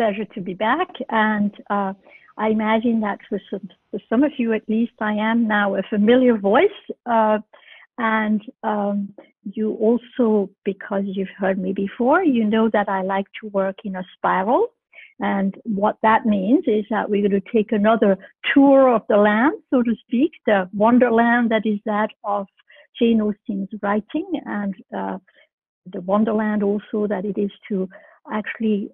Pleasure to be back. And uh, I imagine that for some, for some of you at least, I am now a familiar voice. Uh, and um, you also, because you've heard me before, you know that I like to work in a spiral. And what that means is that we're going to take another tour of the land, so to speak, the wonderland that is that of Jane Austen's writing and uh, the wonderland also that it is to actually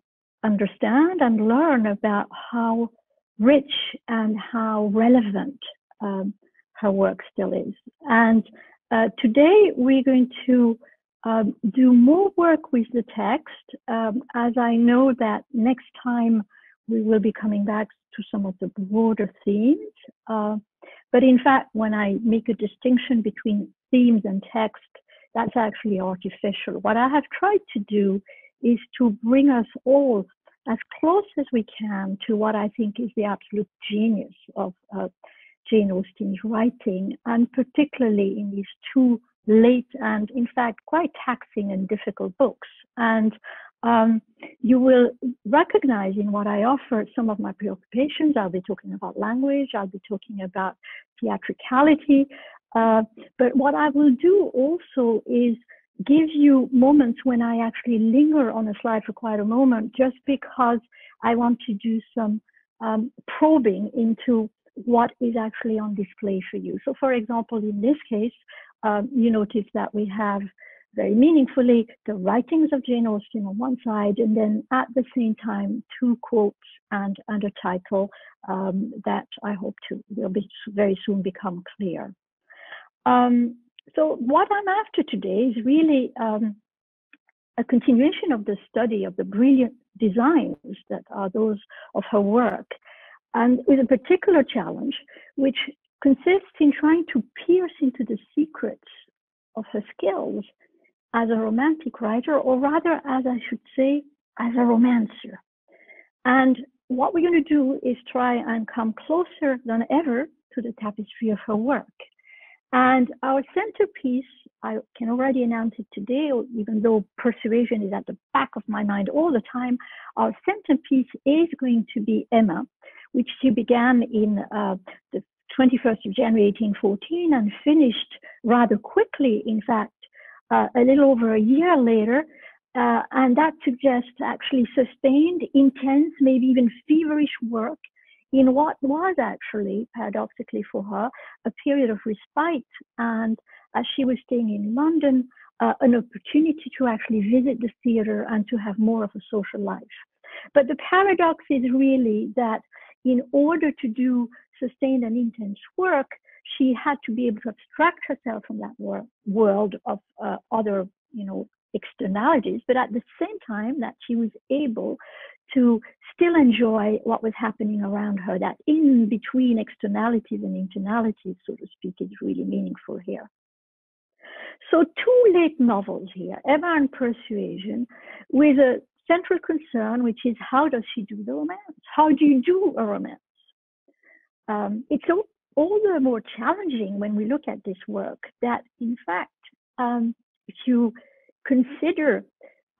understand and learn about how rich and how relevant um, her work still is. And uh, today we're going to um, do more work with the text, um, as I know that next time we will be coming back to some of the broader themes. Uh, but in fact, when I make a distinction between themes and text, that's actually artificial. What I have tried to do is to bring us all as close as we can to what I think is the absolute genius of uh, Jane Austen's writing, and particularly in these two late and, in fact, quite taxing and difficult books. And um, you will recognize in what I offer some of my preoccupations. I'll be talking about language, I'll be talking about theatricality. Uh, but what I will do also is give you moments when I actually linger on a slide for quite a moment, just because I want to do some um, probing into what is actually on display for you. So, for example, in this case, um, you notice that we have very meaningfully the writings of Jane Austen on one side, and then at the same time, two quotes and, and a title um, that I hope to will be very soon become clear. Um, so what I'm after today is really um, a continuation of the study of the brilliant designs that are those of her work, and with a particular challenge, which consists in trying to pierce into the secrets of her skills as a romantic writer, or rather, as I should say, as a romancer. And what we're going to do is try and come closer than ever to the tapestry of her work. And our centerpiece, I can already announce it today, even though persuasion is at the back of my mind all the time, our centerpiece is going to be Emma, which she began in uh, the 21st of January 1814 and finished rather quickly, in fact, uh, a little over a year later. Uh, and that suggests actually sustained, intense, maybe even feverish work in what was actually, paradoxically for her, a period of respite. And as she was staying in London, uh, an opportunity to actually visit the theater and to have more of a social life. But the paradox is really that in order to do sustained and intense work, she had to be able to abstract herself from that wor- world of uh, other, you know, externalities, but at the same time that she was able to still enjoy what was happening around her. That in between externalities and internalities, so to speak, is really meaningful here. So, two late novels here, Emma and Persuasion, with a central concern, which is how does she do the romance? How do you do a romance? Um, it's all, all, the more challenging when we look at this work that, in fact, um, if you consider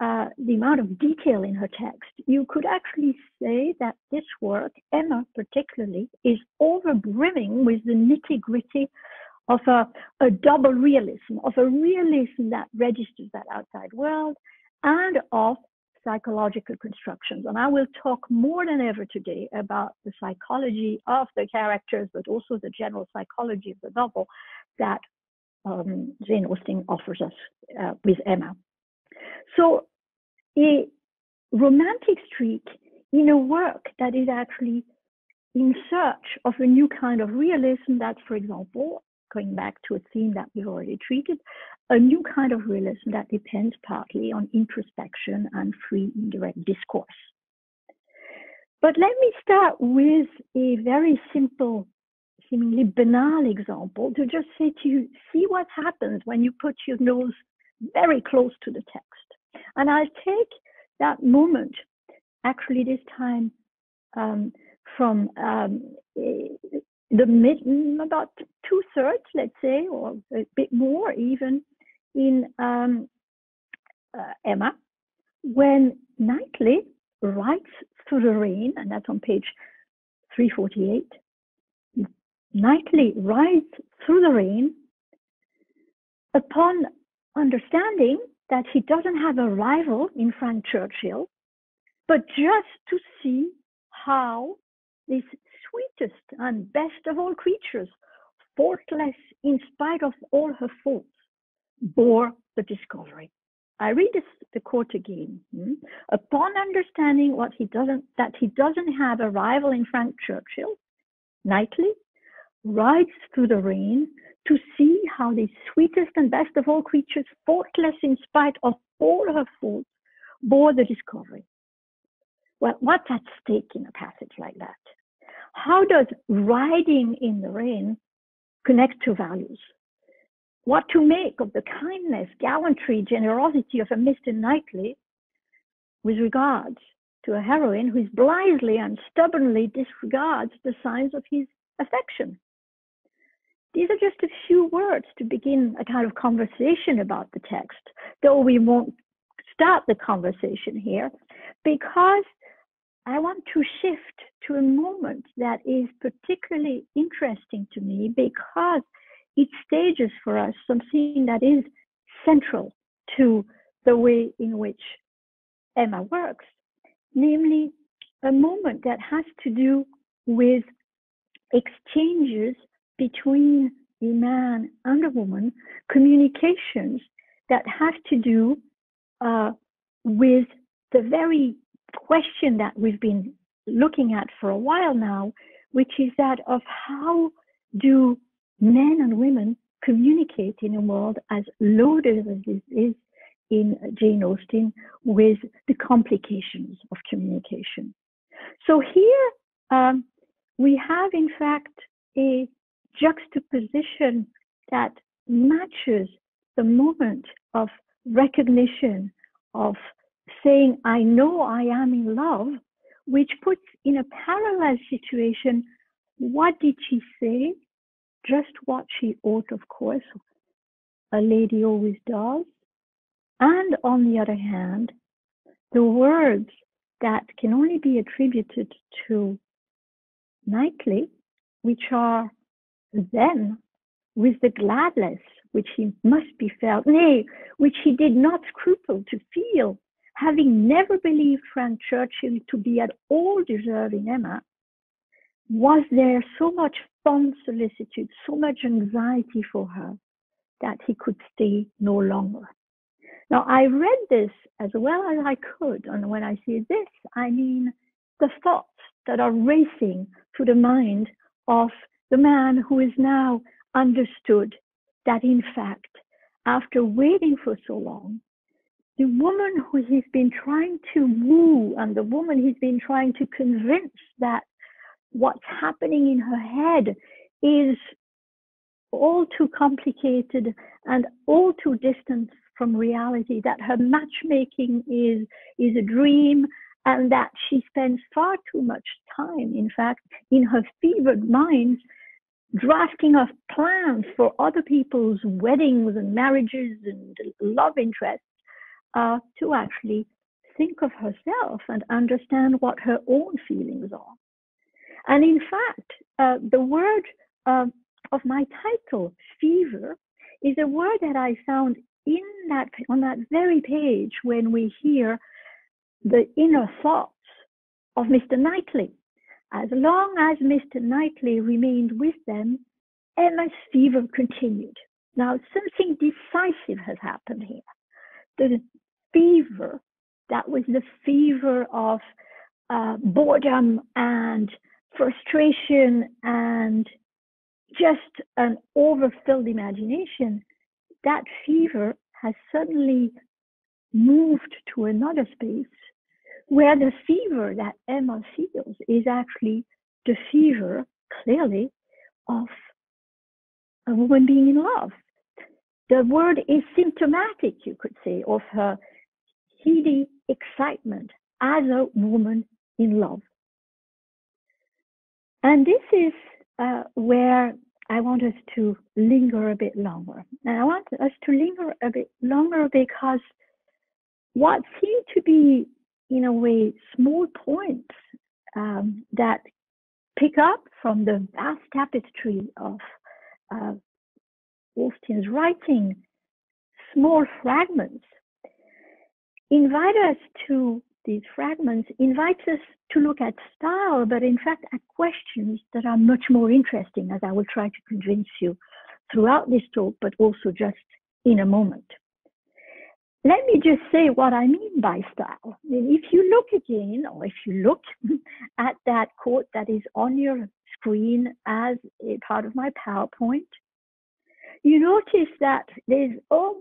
uh, the amount of detail in her text, you could actually say that this work, Emma particularly, is overbrimming with the nitty gritty of a, a double realism, of a realism that registers that outside world and of psychological constructions. And I will talk more than ever today about the psychology of the characters, but also the general psychology of the novel that um, Jane Austen offers us uh, with Emma. So a romantic streak in a work that is actually in search of a new kind of realism that, for example, going back to a theme that we've already treated, a new kind of realism that depends partly on introspection and free indirect discourse. But let me start with a very simple, seemingly banal example to just say to you, see what happens when you put your nose very close to the text. And I'll take that moment, actually this time um, from um, the mid, about two thirds, let's say, or a bit more even, in um, uh, Emma, when Knightley, rides through the rain, and that's on page 348. Knightley rides through the rain upon understanding that he doesn't have a rival in Frank Churchill, but just to see how this sweetest and best of all creatures, faultless in spite of all her faults, bore the discovery. I read this, the quote again. Hmm? Upon understanding what he doesn't, that he doesn't have a rival in Frank Churchill, Knightley rides through the rain to see how the sweetest and best of all creatures, faultless in spite of all her faults, bore the discovery. Well, what's at stake in a passage like that? How does riding in the rain connect to values? What to make of the kindness, gallantry, generosity of a Mr. Knightley with regards to a heroine who blithely and stubbornly disregards the signs of his affection? These are just a few words to begin a kind of conversation about the text, though we won't start the conversation here because I want to shift to a moment that is particularly interesting to me because it stages for us something that is central to the way in which Emma works, namely a moment that has to do with exchanges between a man and a woman, communications that have to do uh, with the very question that we've been looking at for a while now, which is that of how do men and women communicate in a world as loaded as it is in Jane Austen with the complications of communication. So here um, we have, in fact, a juxtaposition that matches the moment of recognition of saying, I know I am in love, which puts in a parallel situation, what did she say? Just what she ought, of course, a lady always does. And on the other hand, the words that can only be attributed to Knightley, which are then with the gladness which he must be felt, nay, which he did not scruple to feel, having never believed Frank Churchill to be at all deserving Emma, was there so much fond solicitude, so much anxiety for her, that he could stay no longer. Now, I read this as well as I could, and when I say this, I mean the thoughts that are racing through the mind of the man who is now understood that in fact, after waiting for so long, the woman who he's been trying to woo and the woman he's been trying to convince that what's happening in her head is all too complicated and all too distant from reality, that her matchmaking is, is a dream and that she spends far too much time, in fact, in her fevered mind drafting of plans for other people's weddings and marriages and love interests uh, to actually think of herself and understand what her own feelings are. And in fact, uh, the word uh, of my title, fever, is a word that I found in that on that very page when we hear the inner thoughts of Mr. Knightley. As long as Mr. Knightley remained with them, Emma's fever continued. Now, something decisive has happened here. The fever, that was the fever of uh, boredom and frustration and just an overfilled imagination, that fever has suddenly moved to another space where the fever that Emma feels is actually the fever, clearly, of a woman being in love. The word is symptomatic, you could say, of her heady excitement as a woman in love. And this is uh, where I want us to linger a bit longer. And I want us to linger a bit longer because what seemed to be in a way, small points um, that pick up from the vast tapestry of uh, writing, small fragments, invite us to these fragments, invite us to look at style, but in fact at questions that are much more interesting, as I will try to convince you throughout this talk, but also just in a moment. Let me just say what I mean by style. If you look again, or if you look at that quote that is on your screen as a part of my PowerPoint, you notice that there's all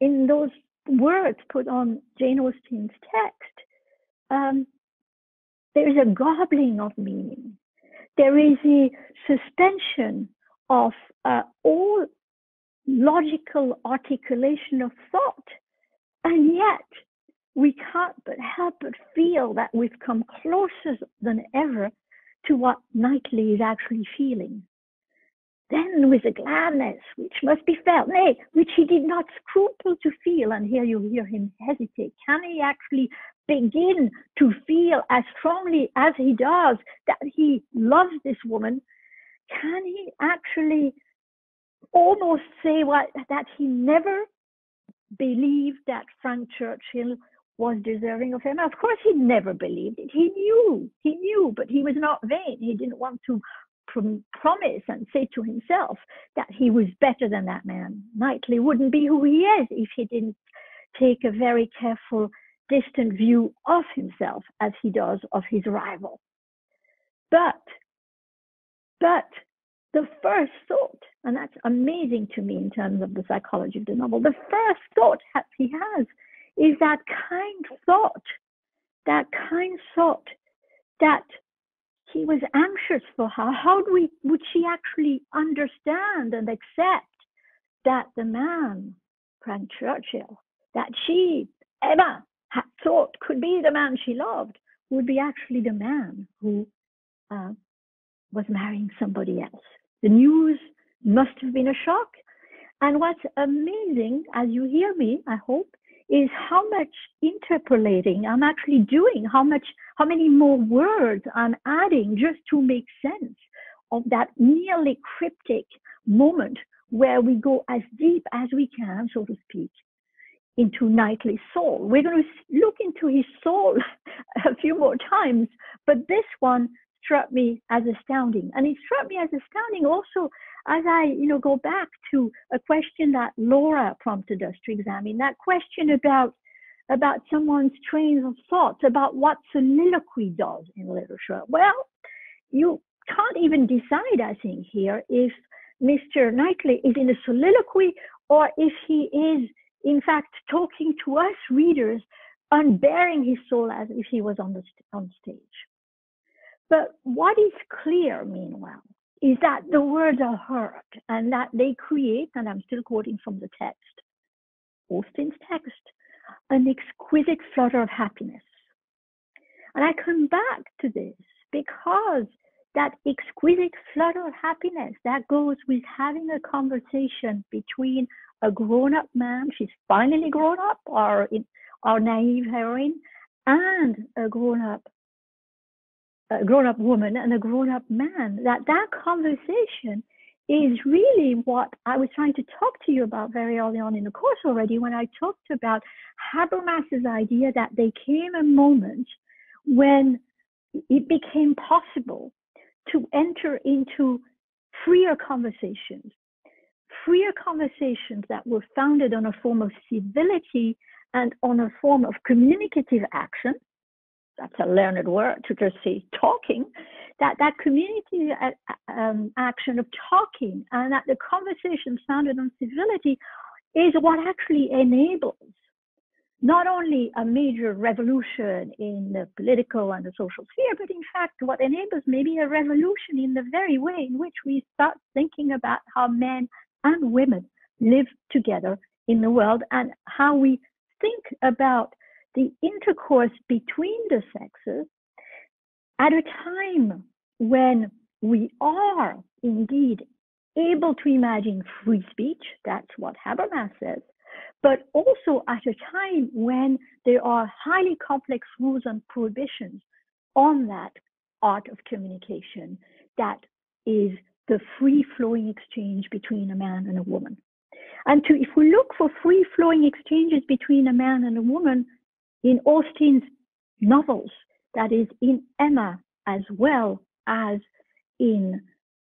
in those words put on Jane Austen's text, um, there is a gobbling of meaning. There is a suspension of uh, all logical articulation of thought. And yet, we can't but help but feel that we've come closer than ever to what Knightley is actually feeling. Then, with a gladness which must be felt, nay, which he did not scruple to feel, and here you hear him hesitate, can he actually begin to feel as strongly as he does that he loves this woman? Can he actually almost say what that he never believed that Frank Churchill was deserving of him. Of course, he never believed it. He knew, he knew, but he was not vain. He didn't want to prom- promise and say to himself that he was better than that man. Knightley wouldn't be who he is if he didn't take a very careful, distant view of himself as he does of his rival. But, but the first thought, and that's amazing to me in terms of the psychology of the novel, the first thought he has is that kind thought, that kind thought that he was anxious for her. How do we, would she actually understand and accept that the man, Frank Churchill, that she, Emma, had thought could be the man she loved, would be actually the man who uh, was marrying somebody else? The news must have been a shock. And what's amazing, as you hear me, I hope, is how much interpolating I'm actually doing, how much, how many more words I'm adding just to make sense of that nearly cryptic moment where we go as deep as we can, so to speak, into Knightley's soul. We're going to look into his soul a few more times, but this one struck me as astounding. And it struck me as astounding also as I, you know, go back to a question that Laura prompted us to examine, that question about about someone's trains of thought, about what soliloquy does in literature. Well, you can't even decide, I think, here if Mr. Knightley is in a soliloquy or if he is, in fact, talking to us readers, unbearing his soul as if he was on the on stage. But what is clear, meanwhile, is that the words are heard and that they create, and I'm still quoting from the text, Austen's text, an exquisite flutter of happiness. And I come back to this because that exquisite flutter of happiness that goes with having a conversation between a grown-up man, she's finally grown up, our, our naive heroine, and a grown-up a grown-up woman and a grown-up man that that conversation is really what I was trying to talk to you about very early on in the course already when I talked about Habermas's idea that there came a moment when it became possible to enter into freer conversations, freer conversations that were founded on a form of civility and on a form of communicative action that's a learned word to just say talking, that that community uh, um, action of talking and that the conversation founded on civility is what actually enables not only a major revolution in the political and the social sphere, but in fact, what enables maybe a revolution in the very way in which we start thinking about how men and women live together in the world and how we think about the intercourse between the sexes at a time when we are indeed able to imagine free speech, that's what Habermas says, but also at a time when there are highly complex rules and prohibitions on that art of communication that is the free flowing exchange between a man and a woman. And to, if we look for free flowing exchanges between a man and a woman in Austen's novels, that is in Emma as well as in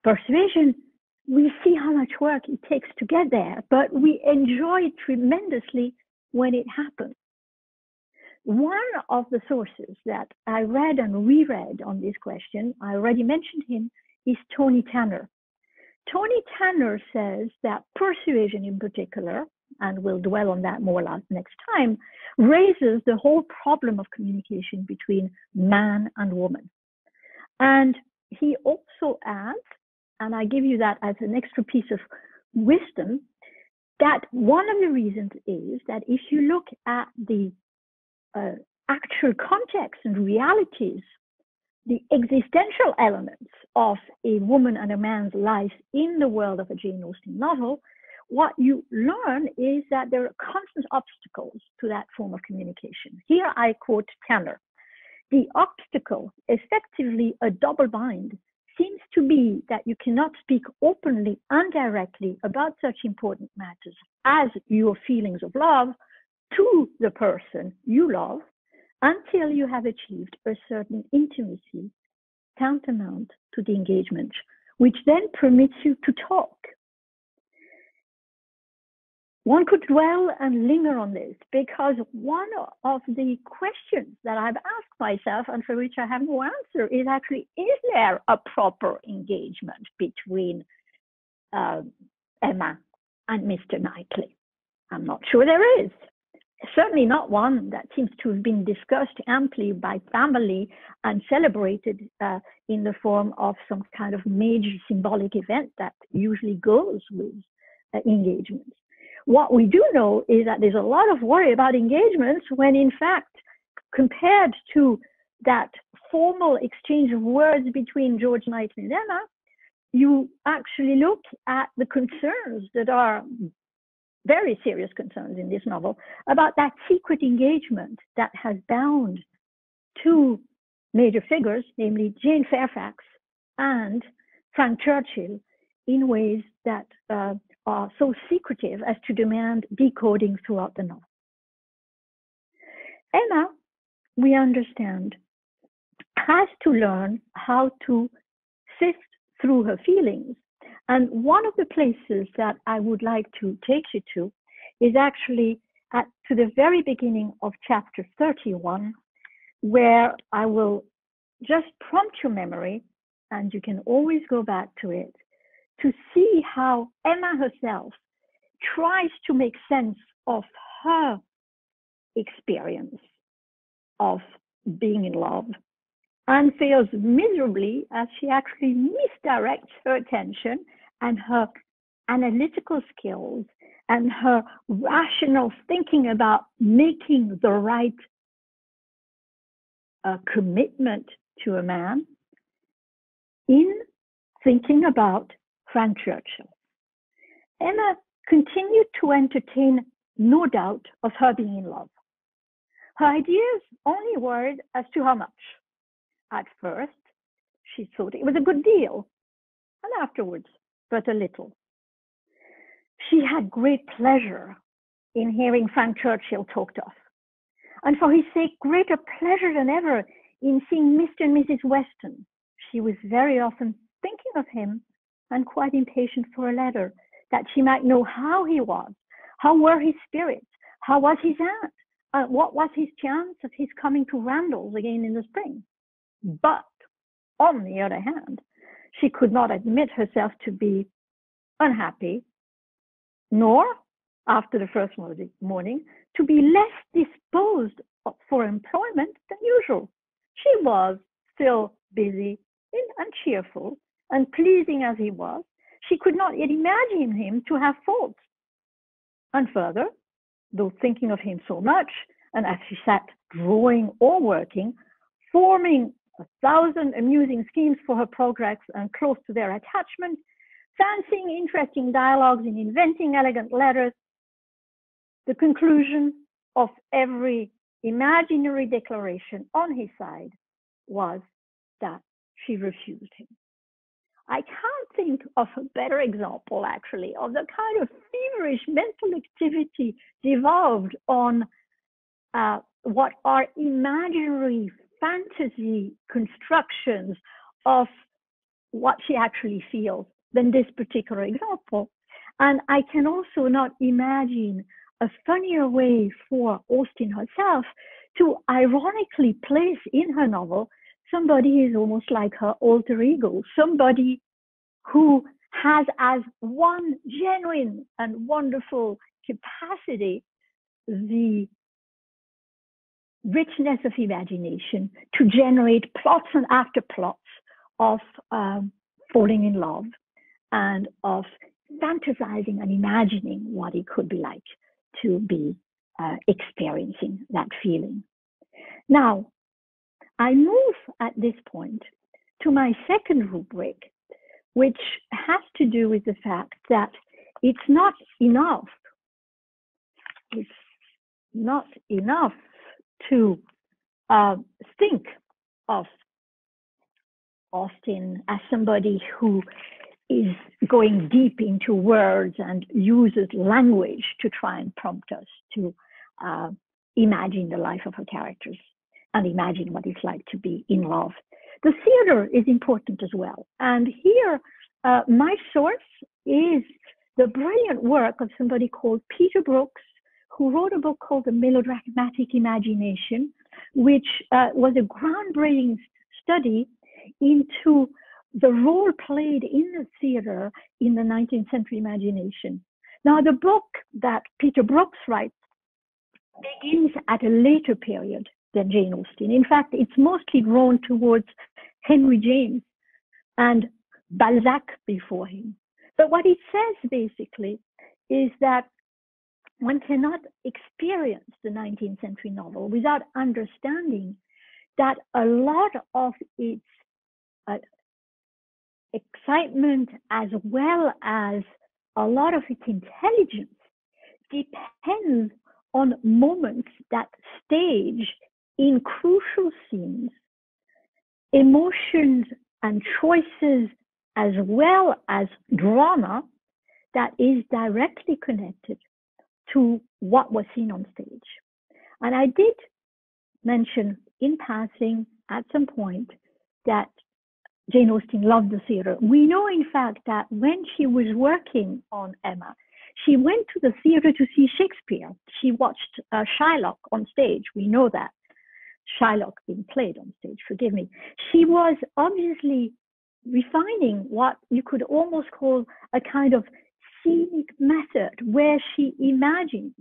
Persuasion, we see how much work it takes to get there, but we enjoy it tremendously when it happens. One of the sources that I read and reread on this question, I already mentioned him, is Tony Tanner. Tony Tanner says that persuasion in particular, and we'll dwell on that more next time, raises the whole problem of communication between man and woman. And he also adds, and I give you that as an extra piece of wisdom, that one of the reasons is that if you look at the uh, actual context and realities, the existential elements of a woman and a man's life in the world of a Jane Austen novel, what you learn is that there are constant obstacles to that form of communication. Here I quote Tanner. The obstacle, effectively a double bind, seems to be that you cannot speak openly and directly about such important matters as your feelings of love to the person you love until you have achieved a certain intimacy tantamount to the engagement, which then permits you to talk. One could dwell and linger on this because one of the questions that I've asked myself and for which I have no answer is actually is there a proper engagement between uh, Emma and Mr. Knightley? I'm not sure there is certainly not one that seems to have been discussed amply by family and celebrated uh, in the form of some kind of major symbolic event that usually goes with uh, engagements. What we do know is that there's a lot of worry about engagements when, in fact, compared to that formal exchange of words between George Knight and Emma, you actually look at the concerns that are very serious concerns in this novel about that secret engagement that has bound two major figures, namely Jane Fairfax and Frank Churchill, in ways that uh, are so secretive as to demand decoding throughout the novel. Emma, we understand, has to learn how to sift through her feelings and one of the places that I would like to take you to is actually at, to the very beginning of chapter 31, where I will just prompt your memory, and you can always go back to it, to see how Emma herself tries to make sense of her experience of being in love and fails miserably as she actually misdirects her attention and her analytical skills and her rational thinking about making the right uh, commitment to a man in thinking about Frank Churchill. Emma continued to entertain no doubt of her being in love. Her ideas only worried as to how much. At first, she thought it was a good deal, and afterwards, but a little. She had great pleasure in hearing Frank Churchill talked of, and for his sake, greater pleasure than ever in seeing Mr. and Mrs. Weston. She was very often thinking of him and quite impatient for a letter that she might know how he was, how were his spirits, how was his aunt, uh, what was his chance of his coming to Randalls again in the spring. But on the other hand, she could not admit herself to be unhappy, nor, after the first morning, to be less disposed for employment than usual. She was still busy and cheerful, and pleasing as he was, she could not yet imagine him to have faults. And further, though thinking of him so much, and as she sat drawing or working, forming a thousand amusing schemes for her progress and close to their attachment, fancying interesting dialogues and inventing elegant letters. the conclusion of every imaginary declaration on his side was that she refused him. I can't think of a better example, actually, of the kind of feverish mental activity devolved on uh, what are imaginary fantasy constructions of what she actually feels than this particular example. And I can also not imagine a funnier way for Austen herself to ironically place in her novel somebody is almost like her alter ego, somebody who has as one genuine and wonderful capacity the richness of imagination to generate plots and after plots of um, falling in love and of fantasizing and imagining what it could be like to be uh, experiencing that feeling. Now, I move at this point to my second rubric, which has to do with the fact that it's not enough. It's not enough to uh, think of Austen as somebody who is going deep into words and uses language to try and prompt us to uh, imagine the life of her characters and imagine what it's like to be in love. The theater is important as well. And here, uh, my source is the brilliant work of somebody called Peter Brooks, who wrote a book called The Melodramatic Imagination, which uh, was a groundbreaking study into the role played in the theater in the 19th century imagination. Now, the book that Peter Brooks writes begins at a later period than Jane Austen. In fact, it's mostly drawn towards Henry James and Balzac before him. But what it says basically is that one cannot experience the 19th century novel without understanding that a lot of its uh, excitement as well as a lot of its intelligence depends on moments that stage in crucial scenes emotions and choices as well as drama that is directly connected to what was seen on stage. And I did mention in passing at some point that Jane Austen loved the theater. We know, in fact, that when she was working on Emma, she went to the theater to see Shakespeare. She watched uh, Shylock on stage. We know that. Shylock being played on stage, forgive me. She was obviously refining what you could almost call a kind of scenic method where she imagines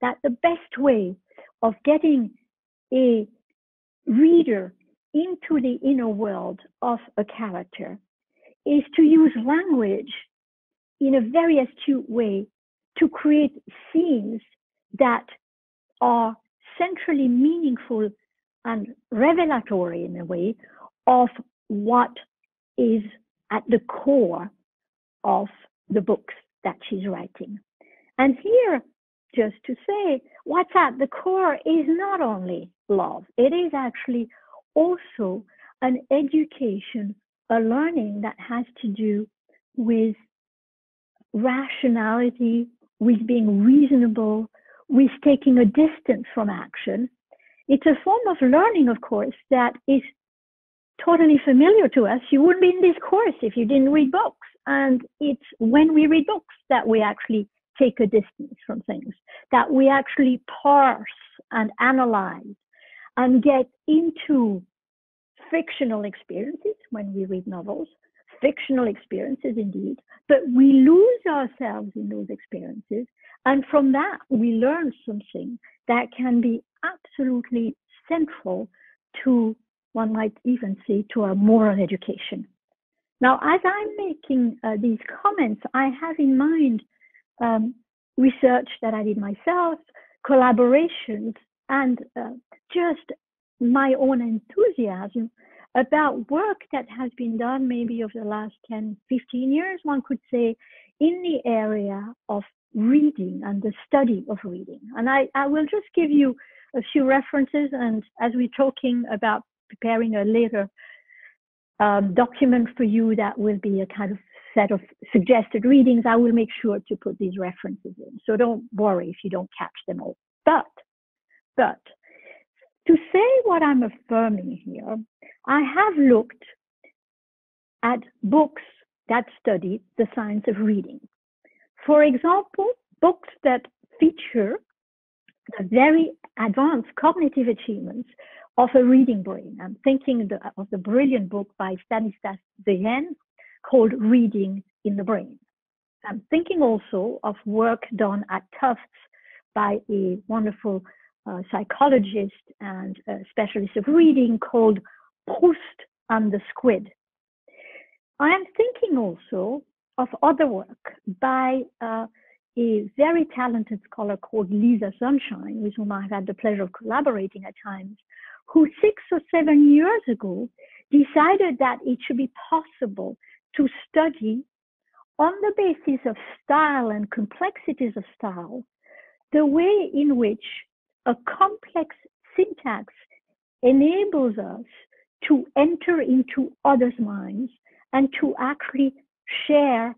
that the best way of getting a reader into the inner world of a character is to use language in a very astute way to create scenes that are centrally meaningful and revelatory in a way of what is at the core of the books that she's writing. And here, just to say, what's at the core is not only love, it is actually also an education, a learning that has to do with rationality, with being reasonable, with taking a distance from action. It's a form of learning, of course, that is totally familiar to us. You wouldn't be in this course if you didn't read books. And it's when we read books that we actually take a distance from things, that we actually parse and analyze and get into fictional experiences when we read novels, fictional experiences indeed, but we lose ourselves in those experiences. And from that, we learn something that can be absolutely central to, one might even say, to our moral education. Now, as I'm making uh, these comments, I have in mind um, research that I did myself, collaborations, and uh, just my own enthusiasm about work that has been done maybe over the last 10, 15 years, one could say, in the area of reading and the study of reading. And I, I will just give you a few references. And as we're talking about preparing a later um, document for you that will be a kind of set of suggested readings, I will make sure to put these references in. So don't worry if you don't catch them all. But, but to say what I'm affirming here, I have looked at books that study the science of reading. For example, books that feature the very advanced cognitive achievements of a reading brain. I'm thinking of the brilliant book by Stanislas Dehaene called Reading in the Brain. I'm thinking also of work done at Tufts by a wonderful uh, psychologist and specialist of reading called Proust and the Squid. I am thinking also of other work by uh, a very talented scholar called Lisa Zunshine, with whom I've had the pleasure of collaborating at times, who six or seven years ago decided that it should be possible to study on the basis of style and complexities of style the way in which a complex syntax enables us to enter into others' minds and to actually share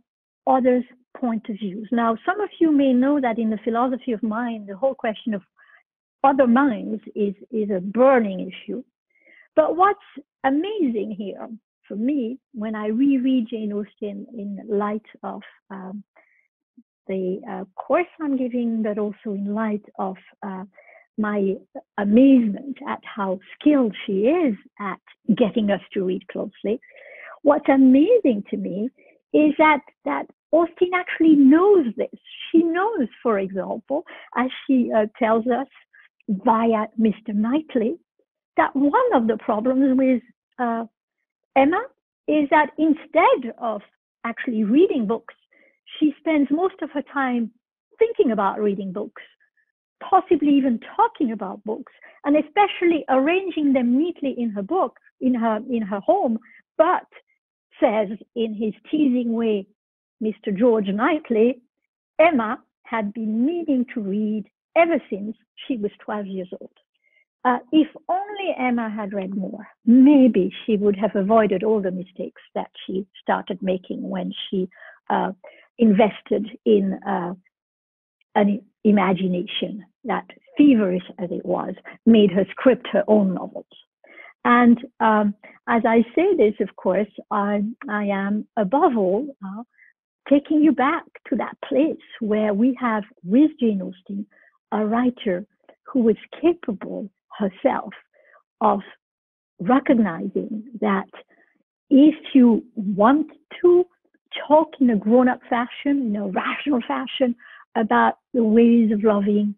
others' point of views. Now, some of you may know that in the philosophy of mind, the whole question of other minds is, is a burning issue. But what's amazing here for me, when I reread Jane Austen in light of um, the uh, course I'm giving, but also in light of uh, my amazement at how skilled she is at getting us to read closely. What's amazing to me is that that Austen actually knows this. She knows, for example, as she uh, tells us via Mr. Knightley, that one of the problems with uh, Emma is that instead of actually reading books, she spends most of her time thinking about reading books, possibly even talking about books, and especially arranging them neatly in her book, in her in her home, but says in his teasing way, Mr. George Knightley, Emma had been meaning to read ever since she was 12 years old. Uh, if only Emma had read more, maybe she would have avoided all the mistakes that she started making when she uh, invested in uh, an imagination that, feverish as it was, made her script her own novels. And um, as I say this, of course, I, I am above all uh, taking you back to that place where we have, with Jane Austen, a writer who was capable herself of recognizing that if you want to talk in a grown up fashion, in a rational fashion about the ways of loving,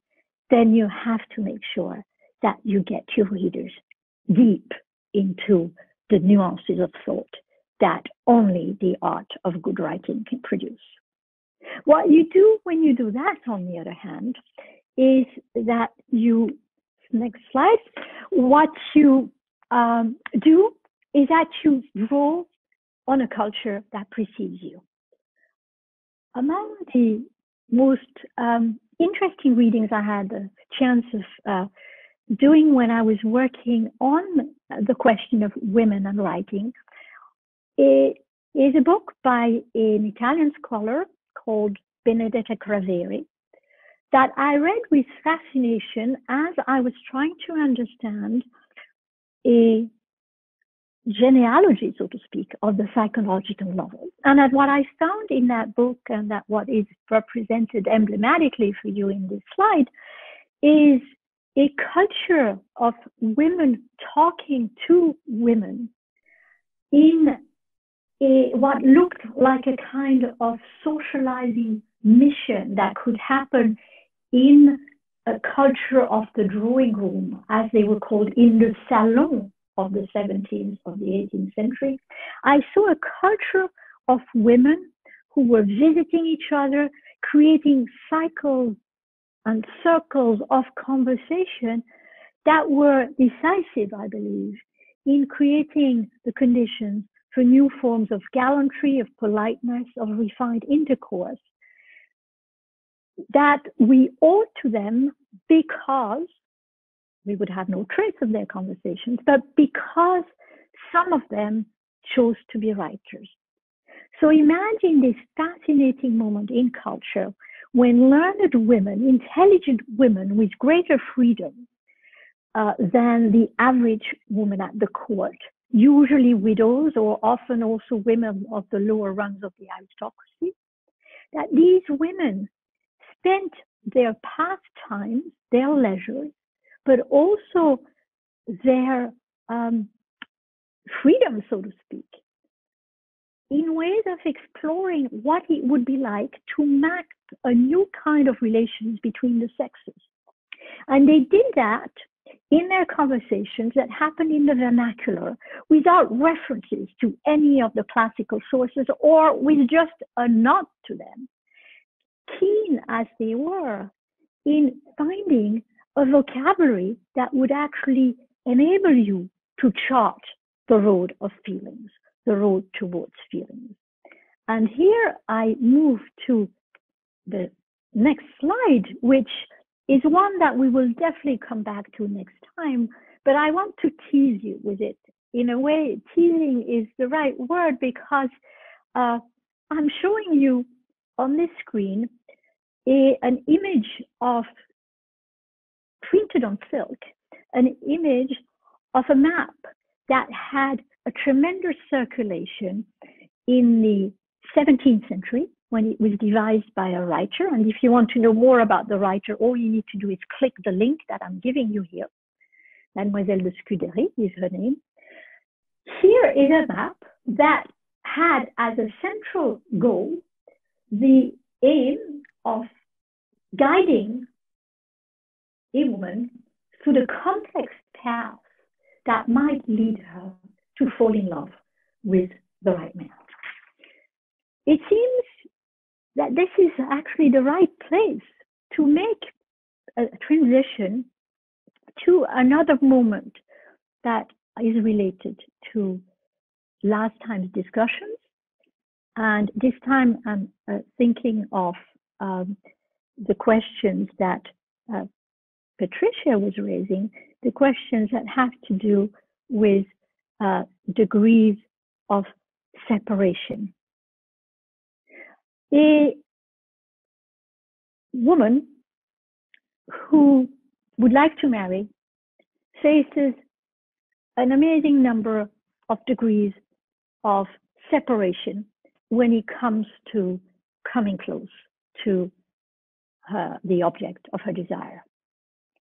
then you have to make sure that you get your readers deep into the nuances of thought that only the art of good writing can produce. What you do when you do that, on the other hand, is that you, next slide, what you um, do is that you draw on a culture that precedes you. Among the most um, interesting readings I had the chance of uh, doing when I was working on the question of women and writing it is a book by an Italian scholar called Benedetta Craveri that I read with fascination as I was trying to understand a genealogy, so to speak, of the psychological novel. And that what I found in that book and that what is represented emblematically for you in this slide is a culture of women talking to women in a, what looked like a kind of socializing mission that could happen in a culture of the drawing room, as they were called in the salon of the 17th of the 18th century. I saw a culture of women who were visiting each other, creating cycles and circles of conversation that were decisive, I believe, in creating the conditions for new forms of gallantry, of politeness, of refined intercourse. that we owe to them because we would have no trace of their conversations, but because some of them chose to be writers. So imagine this fascinating moment in culture when learned women, intelligent women with greater freedom uh, than the average woman at the court, usually widows or often also women of the lower rungs of the aristocracy, that these women spent their pastimes, their leisure, but also their um, freedom, so to speak, in ways of exploring what it would be like to map a new kind of relations between the sexes. And they did that in their conversations that happened in the vernacular without references to any of the classical sources or with just a nod to them, keen as they were in finding a vocabulary that would actually enable you to chart the road of feelings, the road towards feelings. And here I move to the next slide, which is one that we will definitely come back to next time, but I want to tease you with it. In a way, teasing is the right word because uh, I'm showing you on this screen a, an image of on silk, an image of a map that had a tremendous circulation in the 17th century when it was devised by a writer. And if you want to know more about the writer, all you need to do is click the link that I'm giving you here. Mademoiselle de Scudéry is her name. Here is a map that had as a central goal the aim of guiding woman through the complex path that might lead her to fall in love with the right man. It seems that this is actually the right place to make a transition to another moment that is related to last time's discussions. And this time I'm uh, thinking of um, the questions that uh, Patricia was raising, the questions that have to do with uh, degrees of separation. A woman who would like to marry faces an amazing number of degrees of separation when it comes to coming close to her, the object of her desire.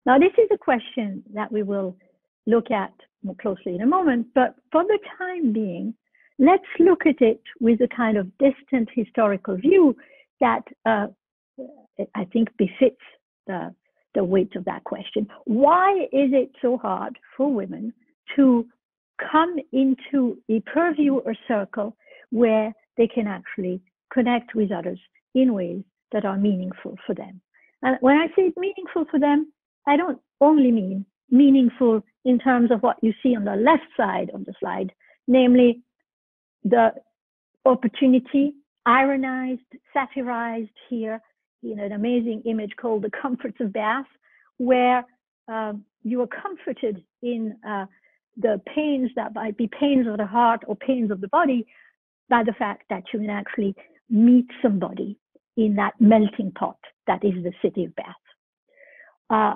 Now, this is a question that we will look at more closely in a moment, but for the time being, let's look at it with a kind of distant historical view that uh, I think befits the, the weight of that question. Why is it so hard for women to come into a purview or circle where they can actually connect with others in ways that are meaningful for them? And when I say meaningful for them, I don't only mean meaningful in terms of what you see on the left side of the slide, namely the opportunity, ironized, satirized here in an amazing image called The Comforts of Bath, where um, you are comforted in uh, the pains that might be pains of the heart or pains of the body by the fact that you can actually meet somebody in that melting pot that is the city of Bath. Uh,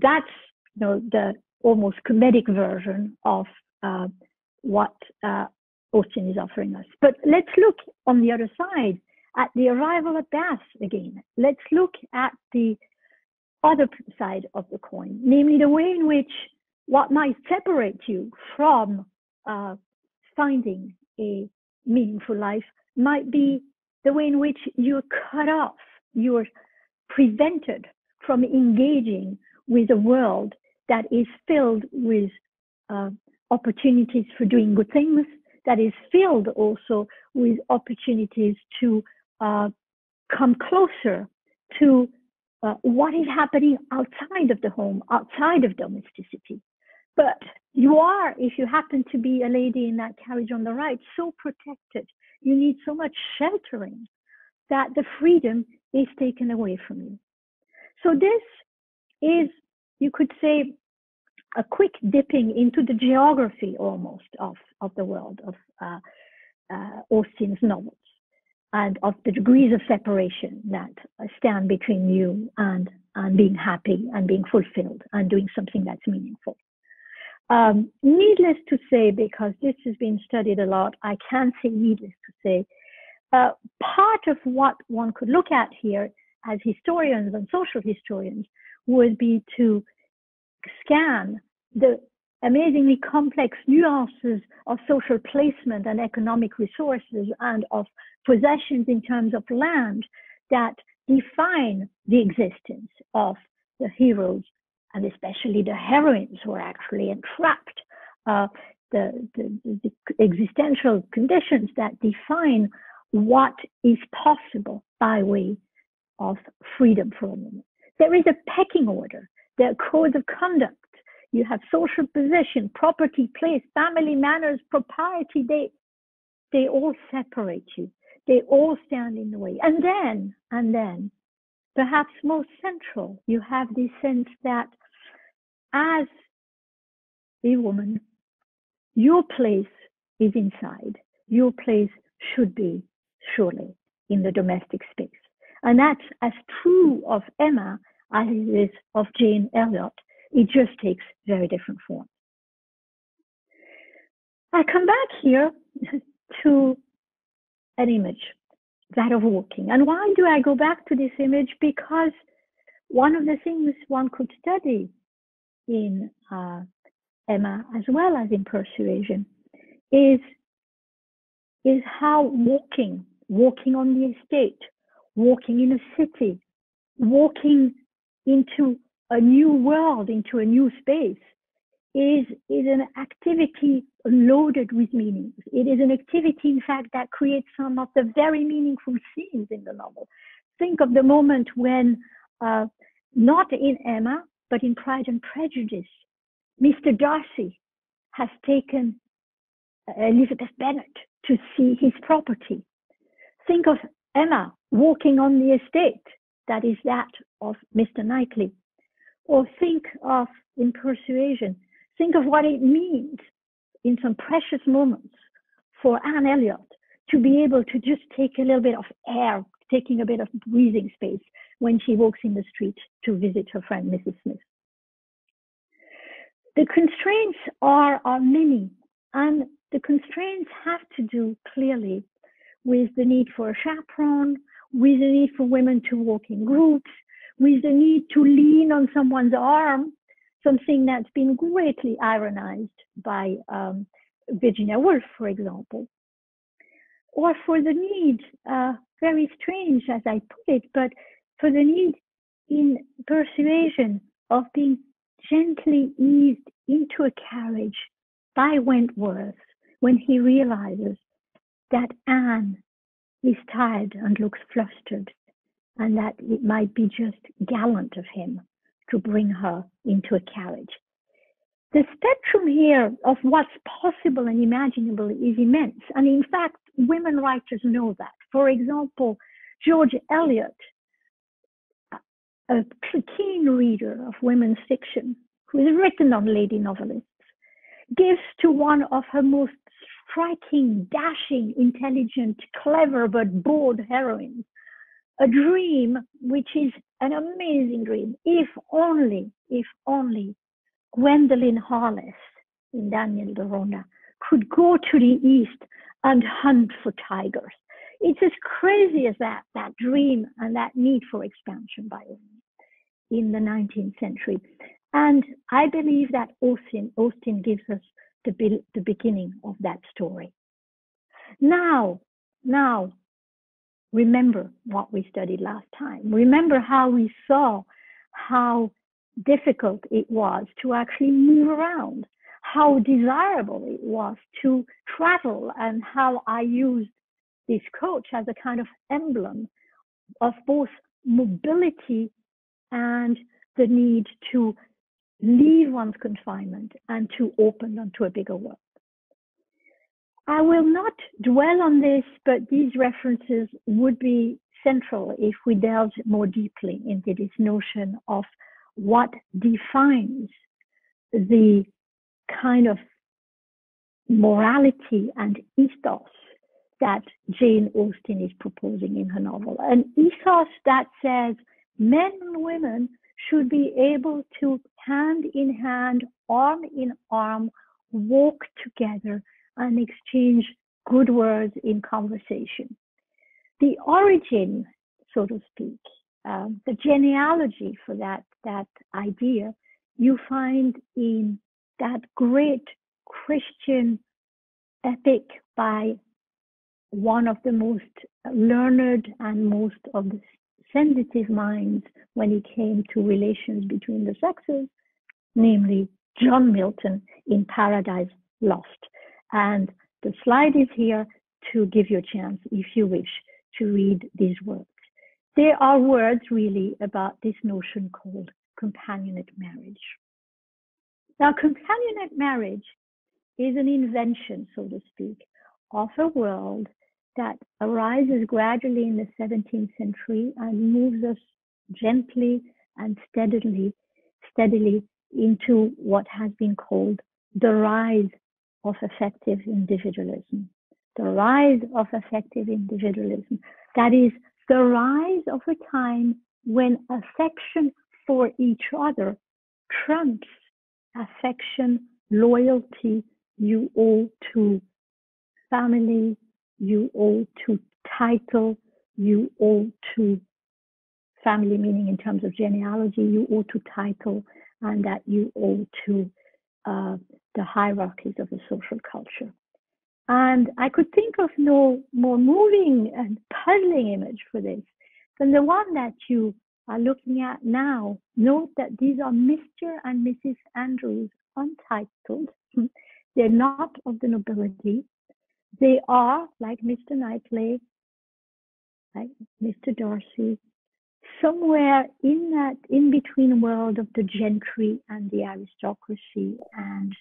that's you know the almost comedic version of uh, what uh, Austen is offering us. But let's look on the other side at the arrival at Bath again. Let's look at the other side of the coin, namely the way in which what might separate you from uh, finding a meaningful life might be the way in which you're cut off, you're prevented from engaging with a world that is filled with uh, opportunities for doing good things, that is filled also with opportunities to uh, come closer to uh, what is happening outside of the home, outside of domesticity. But you are, if you happen to be a lady in that carriage on the right, so protected. You need so much sheltering that the freedom is taken away from you. So this is, you could say, a quick dipping into the geography almost of, of the world of uh, uh, Austen's novels and of the degrees of separation that stand between you and, and being happy and being fulfilled and doing something that's meaningful. Um, needless to say, because this has been studied a lot, I can say needless to say, uh, part of what one could look at here as historians and social historians would be to scan the amazingly complex nuances of social placement and economic resources and of possessions in terms of land that define the existence of the heroes and especially the heroines who are actually entrapped, uh, the, the, the existential conditions that define what is possible by way of freedom for a women. There is a pecking order. There are codes of conduct. You have social position, property, place, family manners, propriety. They, they all separate you. They all stand in the way. And then, and then, perhaps most central, you have this sense that as a woman, your place is inside. Your place should be surely in the domestic space. And that's as true of Emma as it is of Jane Elliot. It just takes very different forms. I come back here to an image, that of walking. And why do I go back to this image? Because one of the things one could study in uh, Emma as well as in Persuasion is, is how walking, walking on the estate, walking in a city, walking into a new world, into a new space, is, is an activity loaded with meanings. It is an activity, in fact, that creates some of the very meaningful scenes in the novel. Think of the moment when, uh, not in Emma, but in Pride and Prejudice, Mr. Darcy has taken uh, Elizabeth Bennet to see his property. Think of Emma walking on the estate that is that of Mr. Knightley. Or think of, in Persuasion, think of what it means in some precious moments for Anne Elliot to be able to just take a little bit of air, taking a bit of breathing space when she walks in the street to visit her friend Mrs. Smith. The constraints are, are many, and the constraints have to do clearly with the need for a chaperone, with the need for women to walk in groups, with the need to lean on someone's arm, something that's been greatly ironized by um, Virginia Woolf, for example. Or for the need, uh, very strange as I put it, but for the need in persuasion of being gently eased into a carriage by Wentworth when he realizes that Anne is tired and looks flustered, and that it might be just gallant of him to bring her into a carriage. The spectrum here of what's possible and imaginable is immense. And in fact, women writers know that. For example, George Eliot a keen reader of women's fiction who has written on lady novelists, gives to one of her most striking, dashing, intelligent, clever, but bored heroines a dream which is an amazing dream. If only, if only Gwendolen Harleth in Daniel Deronda could go to the east and hunt for tigers. It's as crazy as that, that dream and that need for expansion by women in the 19th century. And I believe that Austen, Austen gives us the, the beginning of that story. Now, now, remember what we studied last time. Remember how we saw how difficult it was to actually move around, how desirable it was to travel, and how I used this coach as a kind of emblem of both mobility and the need to leave one's confinement and to open onto a bigger world. I will not dwell on this, but these references would be central if we delve more deeply into this notion of what defines the kind of morality and ethos that Jane Austen is proposing in her novel. An ethos that says men and women should be able to hand in hand, arm in arm, walk together and exchange good words in conversation. The origin, so to speak, um, the genealogy for that, that idea, you find in that great Christian epic by one of the most learned and most of the sensitive minds when it came to relations between the sexes, namely John Milton in Paradise Lost. And the slide is here to give you a chance, if you wish, to read these words. There are words really about this notion called companionate marriage. Now, companionate marriage is an invention, so to speak, of a world that arises gradually in the 17th century and moves us gently and steadily, steadily into what has been called the rise of affective individualism. The rise of affective individualism. That is the rise of a time when affection for each other trumps affection, loyalty you owe to family, you owe to title, you owe to family, meaning in terms of genealogy, you owe to title, and that you owe to uh, the hierarchies of the social culture. And I could think of no more moving and puzzling image for this than the one that you are looking at now. Note that these are Mr. and Mrs. Andrews, untitled. They're not of the nobility. They are, like Mr. Knightley, like Mr. Darcy, somewhere in that in between world of the gentry and the aristocracy and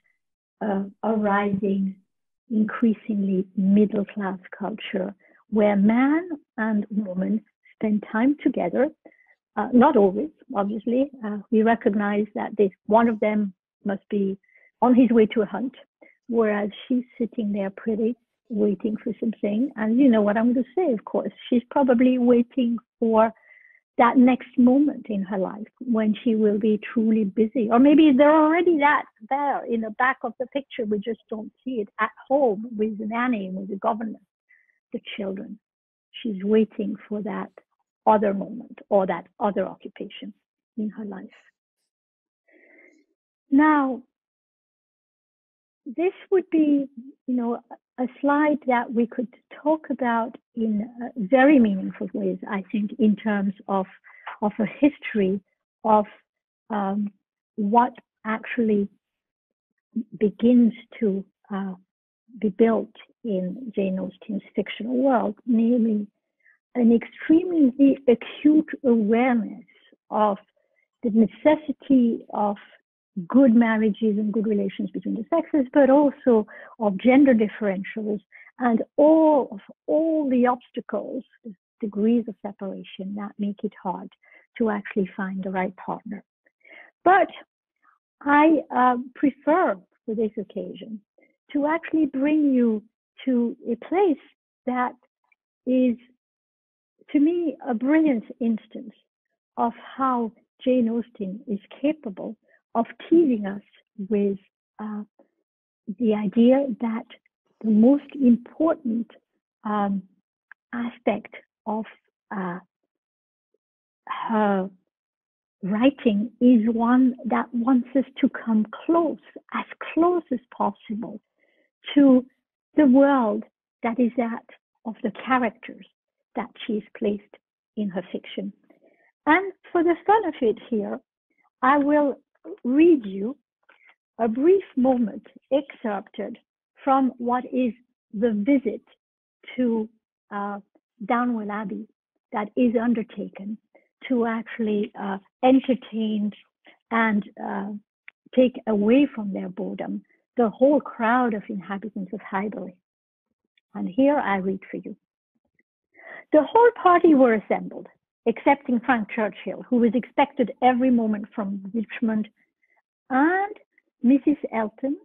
uh, a rising, increasingly middle class culture where man and woman spend time together. Uh, not always, obviously. Uh, we recognize that this one of them must be on his way to a hunt, whereas she's sitting there pretty waiting for something. And you know what I'm going to say, of course. She's probably waiting for that next moment in her life when she will be truly busy. Or maybe they're already that there in the back of the picture. We just don't see it at home with the nanny, with the governess, the children. She's waiting for that other moment or that other occupation in her life. Now, this would be, you know, a slide that we could talk about in very meaningful ways, I think, in terms of, of a history of um, what actually begins to uh, be built in Jane Austen's fictional world, namely an extremely acute awareness of the necessity of good marriages and good relations between the sexes, but also of gender differentials and all of all the obstacles, degrees of separation that make it hard to actually find the right partner. But I uh, prefer for this occasion to actually bring you to a place that is, to me, a brilliant instance of how Jane Austen is capable of teasing us with uh, the idea that the most important um, aspect of uh, her writing is one that wants us to come close, as close as possible, to the world that is that of the characters that she she's placed in her fiction. And for the fun of it here, I will read you a brief moment excerpted from what is the visit to uh, Donwell Abbey that is undertaken to actually uh, entertain and uh, take away from their boredom the whole crowd of inhabitants of Highbury. And here I read for you. The whole party were assembled, excepting Frank Churchill, who was expected every moment from Richmond, and Mrs. Elton,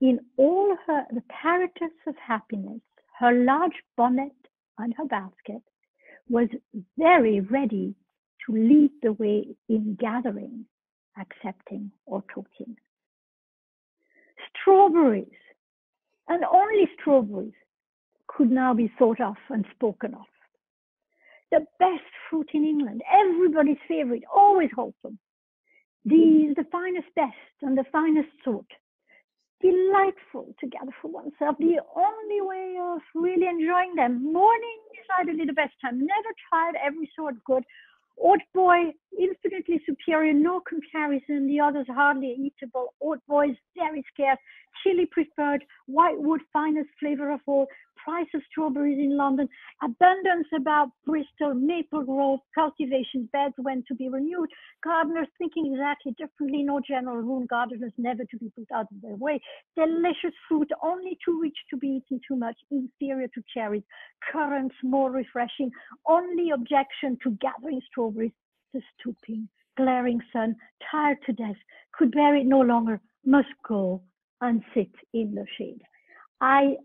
in all her the paradise of happiness, her large bonnet and her basket, was very ready to lead the way in gathering, accepting, or talking. Strawberries, and only strawberries, could now be thought of and spoken of. The best fruit in England, everybody's favorite, always wholesome. These, hmm. the finest best and the finest sort, delightful to gather for oneself. The only way of really enjoying them. Morning is ideally the best time. Never tried every sort good. Oat boy, infinitely superior, no comparison. The others hardly eatable. Hautboy is very scarce. Chili preferred. Whitewood, finest flavor of all. Price of strawberries in London, abundance about Bristol, Maple Grove, cultivation beds when to be renewed, gardeners thinking exactly differently, no general rule, gardeners never to be put out of their way, delicious fruit only too rich to be eaten too much, inferior to cherries, currants more refreshing, only objection to gathering strawberries, the stooping, glaring sun, tired to death, could bear it no longer, must go and sit in the shade. I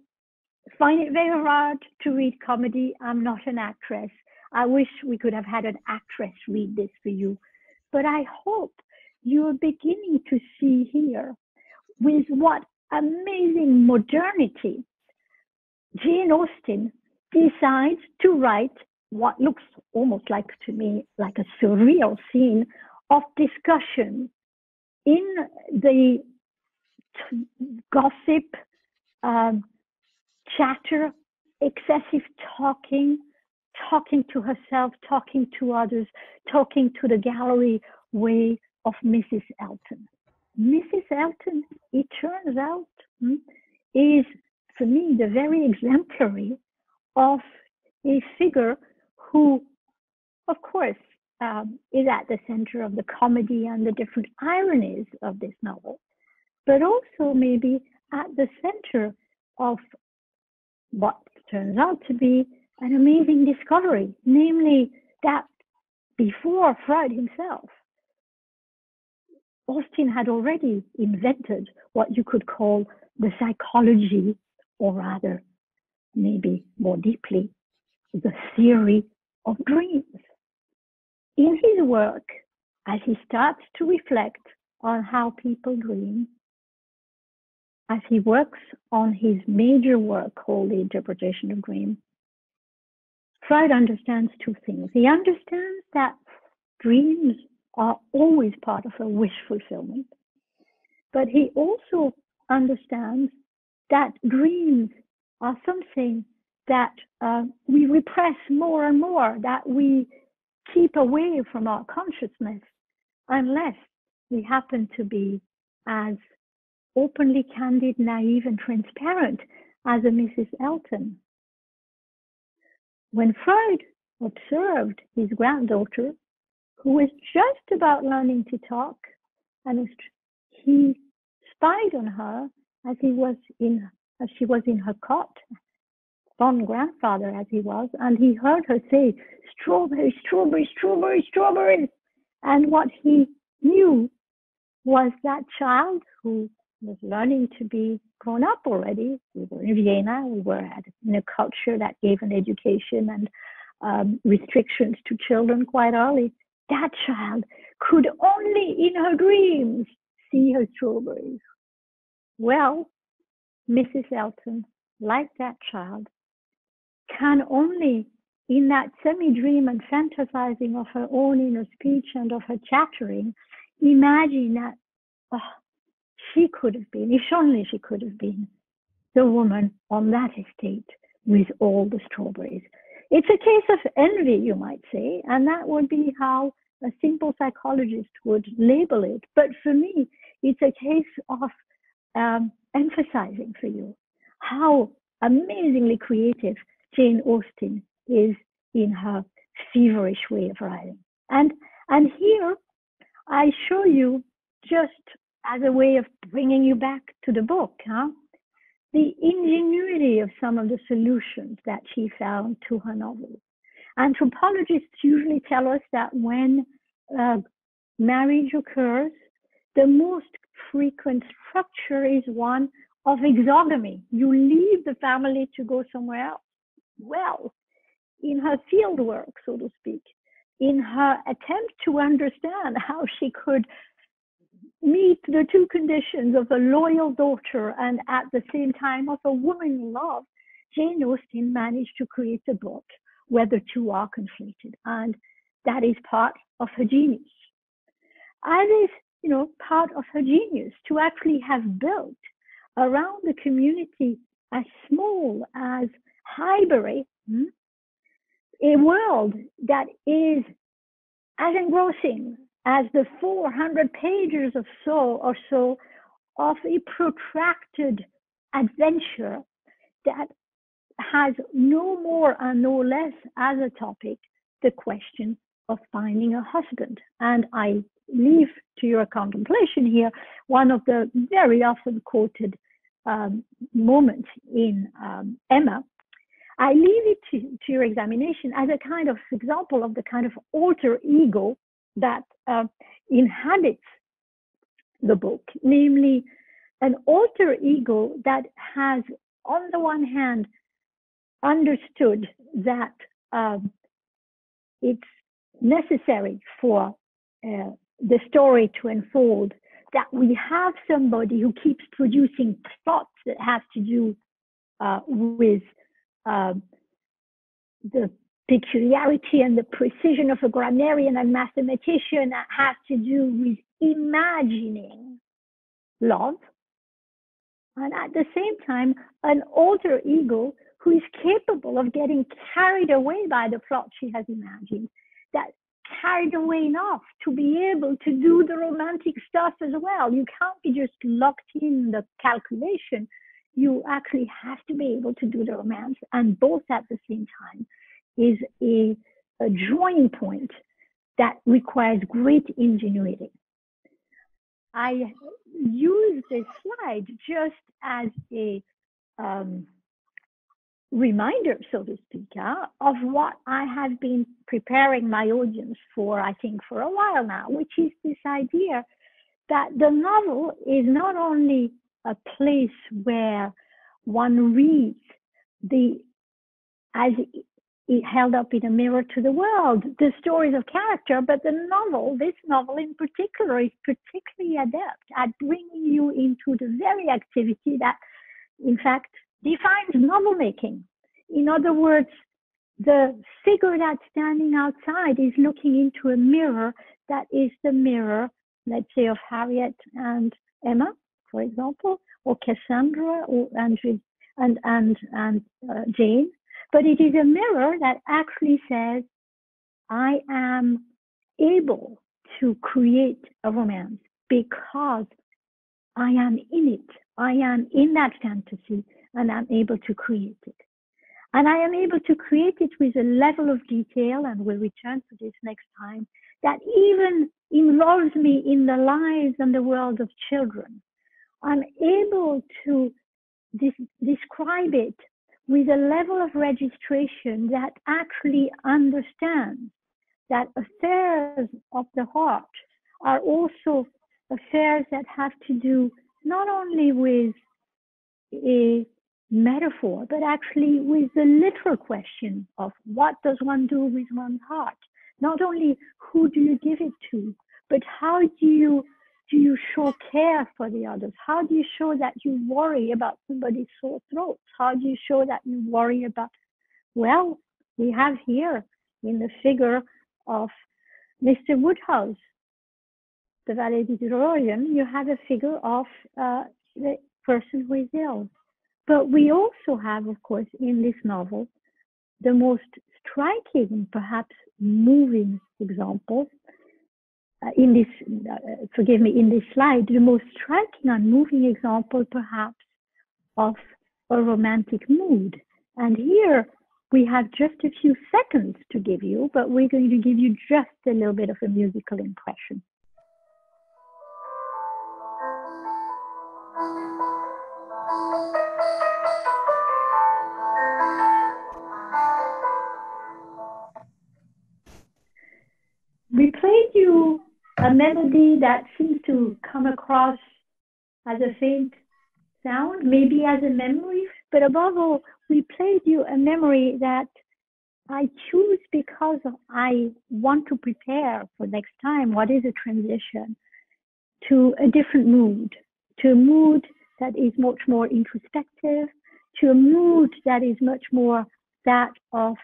find it very hard to read comedy. I'm not an actress. I wish we could have had an actress read this for you. But I hope you're beginning to see here with what amazing modernity Jane Austen decides to write what looks almost like to me like a surreal scene of discussion in the gossip, um, chatter, excessive talking, talking to herself, talking to others, talking to the gallery way of Mrs. Elton. Mrs. Elton, it turns out, hmm, is for me the very exemplary of a figure who, of course, um, is at the center of the comedy and the different ironies of this novel, but also maybe at the center of what turns out to be an amazing discovery, namely that before Freud himself, Austen had already invented what you could call the psychology, or rather, maybe more deeply, the theory of dreams. In his work, as he starts to reflect on how people dream, as he works on his major work called The Interpretation of Dream, Freud understands two things. He understands that dreams are always part of a wish fulfillment, but he also understands that dreams are something that uh, we repress more and more, that we keep away from our consciousness unless we happen to be as openly candid, naive, and transparent as a Mrs. Elton. When Freud observed his granddaughter, who was just about learning to talk, and he spied on her as he was in as she was in her cot, fond grandfather as he was, and he heard her say, strawberry, strawberry, strawberry, strawberries. And what he knew was that child who was learning to be grown up already. We were in Vienna. We were at, in a culture that gave an education and um, restrictions to children quite early. That child could only in her dreams see her strawberries. Well, Mrs. Elton, like that child, can only in that semi-dream and fantasizing of her own inner speech and of her chattering, imagine that oh, she could have been, if only she could have been, the woman on that estate with all the strawberries. It's a case of envy, you might say, and that would be how a simple psychologist would label it. But for me, it's a case of um, emphasizing for you how amazingly creative Jane Austen is in her feverish way of writing. And and here I show you just as a way of bringing you back to the book, huh? The ingenuity of some of the solutions that she found to her novels. Anthropologists usually tell us that when uh, marriage occurs, the most frequent structure is one of exogamy. You leave the family to go somewhere else. Well, in her field work, so to speak, in her attempt to understand how she could meet the two conditions of a loyal daughter and at the same time of a woman in love, Jane Austen managed to create a book where the two are conflated. And that is part of her genius. And is, you know, part of her genius to actually have built around the community as small as Highbury, hmm, a world that is as engrossing as the 400 pages or so or so of a protracted adventure that has no more and no less as a topic the question of finding a husband. And I leave to your contemplation here one of the very often quoted um, moments in um, Emma. I leave it to, to, your examination as a kind of example of the kind of alter ego that uh, inhabits the book, namely an alter ego that has, on the one hand, understood that um, it's necessary for uh, the story to unfold that we have somebody who keeps producing plots that have to do uh, with uh, the peculiarity and the precision of a grammarian and mathematician has to do with imagining love. And at the same time, an alter ego who is capable of getting carried away by the plot she has imagined, that carried away enough to be able to do the romantic stuff as well. You can't be just locked in the calculation. You actually have to be able to do the romance and both at the same time is a, a point that requires great ingenuity. I use this slide just as a um, reminder, so to speak, uh, of what I have been preparing my audience for, I think, for a while now, which is this idea that the novel is not only a place where one reads the as it held up in a mirror to the world. The stories of character but the novel this novel in particular is particularly adept at bringing you into the very activity that in fact defines novel making. In other words the figure that's standing outside is looking into a mirror that is the mirror let's say of harriet and emma for example or cassandra or and and and, and uh, jane but it is a mirror that actually says, I am able to create a romance because I am in it. I am in that fantasy and I'm able to create it. And I am able to create it with a level of detail, and we'll return to this next time, that even involves me in the lives and the world of children. I'm able to de- describe it with a level of registration that actually understands that affairs of the heart are also affairs that have to do not only with a metaphor, but actually with the literal question of what does one do with one's heart? Not only who do you give it to, but how do you do you show care for the others? How do you show that you worry about somebody's sore throat? How do you show that you worry about, well, we have here in the figure of Mr. Woodhouse, the valetudinarian, you have a figure of uh, the person who is ill. But we also have, of course, in this novel, the most striking, and perhaps moving example uh, in this, uh, forgive me, in this slide, the most striking and moving example, perhaps, of a romantic mood. And here we have just a few seconds to give you, but we're going to give you just a little bit of a musical impression. We played you melody that seems to come across as a faint sound, maybe as a memory, but above all, we played you a memory that I choose because I want to prepare for next time. What is a transition to a different mood, to a mood that is much more introspective, to a mood that is much more that of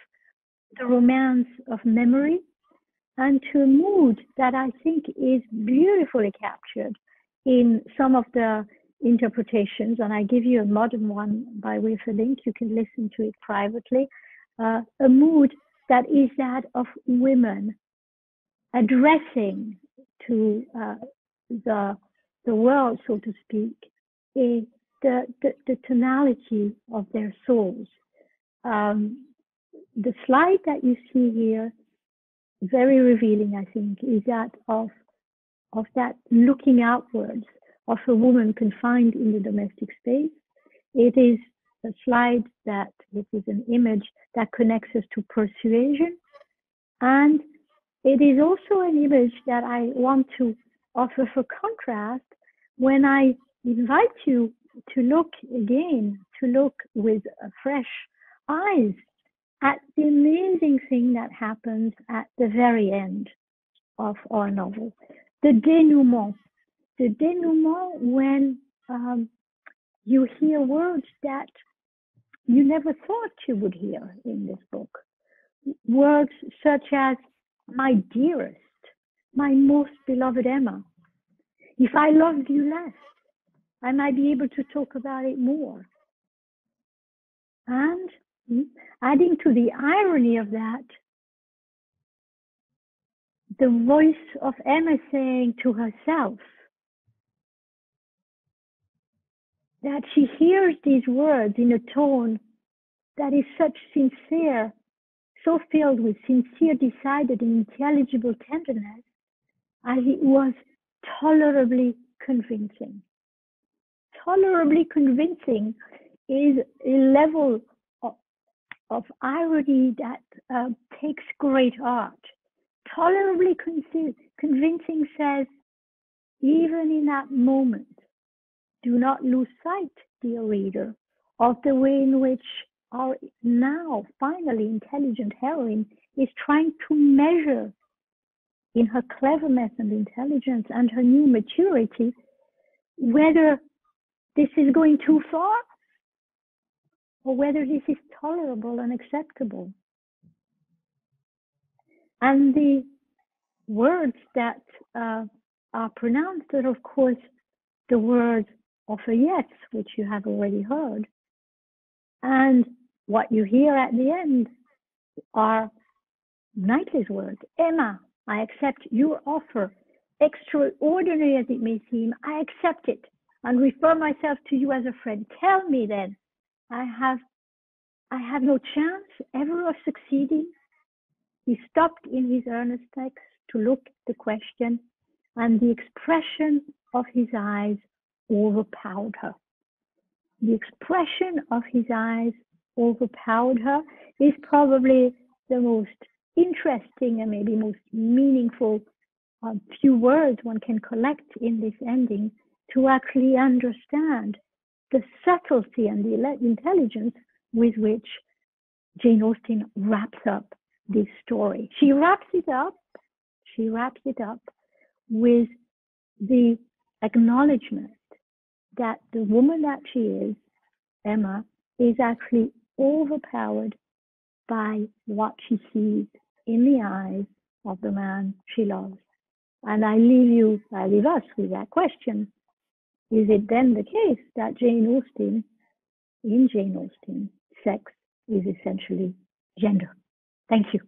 the romance of memory, and to a mood that I think is beautifully captured in some of the interpretations. And I give you a modern one by way of a link. You can listen to it privately. Uh, a mood that is that of women addressing to uh, the the world, so to speak, a, the, the, the tonality of their souls. Um, the slide that you see here, very revealing, I think, is that of of that looking outwards of a woman confined in the domestic space. It is a slide that it is an image that connects us to persuasion, and it is also an image that I want to offer for contrast when I invite you to look again, to look with uh, fresh eyes at the amazing thing that happens at the very end of our novel. The denouement. The denouement when um, you hear words that you never thought you would hear in this book. Words such as my dearest, my most beloved Emma. If I loved you less, I might be able to talk about it more. And Mm-hmm. adding to the irony of that, the voice of Emma saying to herself that she hears these words in a tone that is such sincere, so filled with sincere, decided, and intelligible tenderness, as it was tolerably convincing. Tolerably convincing is a level of, irony that uh, takes great art. Tolerably con- convincing says, even in that moment, do not lose sight, dear reader, of the way in which our now finally intelligent heroine is trying to measure in her cleverness and intelligence and her new maturity whether this is going too far or whether this is tolerable and acceptable. And the words that uh, are pronounced are, of course, the words of a yes, which you have already heard. And what you hear at the end are Knightley's words Emma, I accept your offer. Extraordinary as it may seem, I accept it and refer myself to you as a friend. Tell me then, I have, I have no chance ever of succeeding. He stopped in his earnest text to look at the question, and the expression of his eyes overpowered her. The expression of his eyes overpowered her is probably the most interesting and maybe most meaningful uh, few words one can collect in this ending to actually understand the subtlety and the intelligence with which Jane Austen wraps up this story. She wraps it up, she wraps it up with the acknowledgement that the woman that she is, Emma, is actually overpowered by what she sees in the eyes of the man she loves. And I leave you, I leave us with that question. Is it then the case that Jane Austen, in Jane Austen, sex is essentially gender? Thank you.